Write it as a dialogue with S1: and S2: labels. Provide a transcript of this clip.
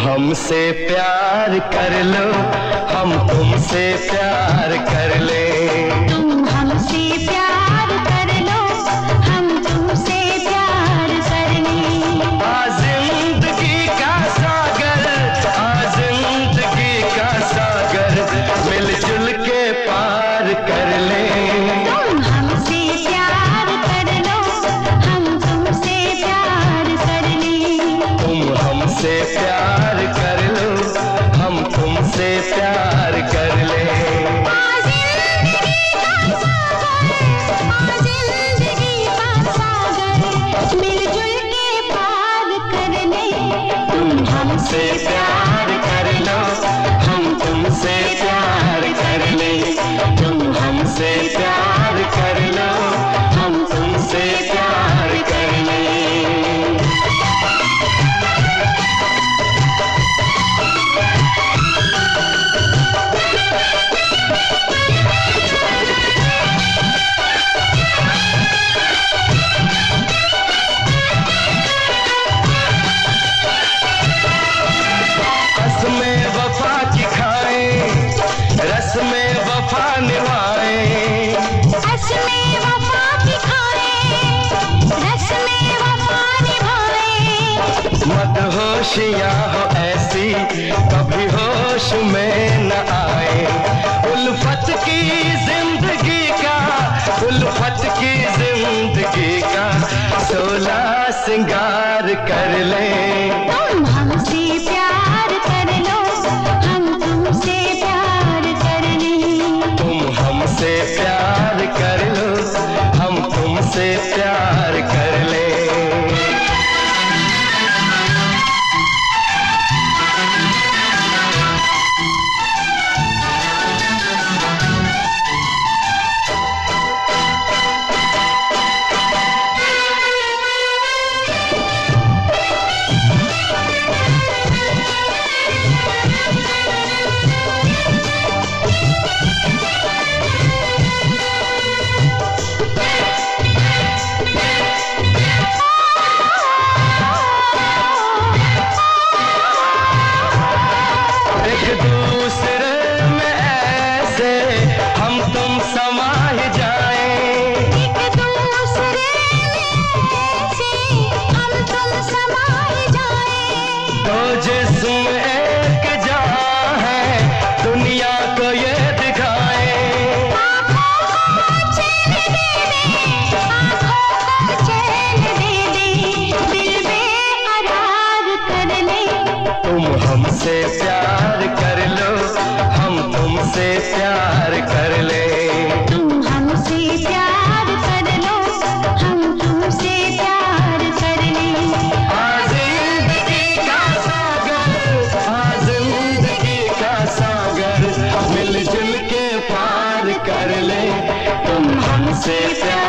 S1: हमसे प्यार कर लो हम तुमसे प्यार कर ले।
S2: तुम हमसे प्यार कर लो हम तुमसे प्यार कर ले। तुम हमसे प्यार
S1: होशियाँ हो ऐसी कभी होश में न आए। उल्फत की ज़िंदगी का उल्फत की ज़िंदगी का सोला सिंगार कर ले।
S2: तुम हमसे प्यार कर लो हम तुमसे प्यार कर लें
S1: तुम हमसे प्यार कर लो हम तुमसे प्यार कर हम तुम समा ही जाएँ।
S2: एक दूसरे में से हम तुम समाए जाएँ।
S1: तो जिस्म एक जा है दुनिया को ये दिखाए। तुम हमसे के पार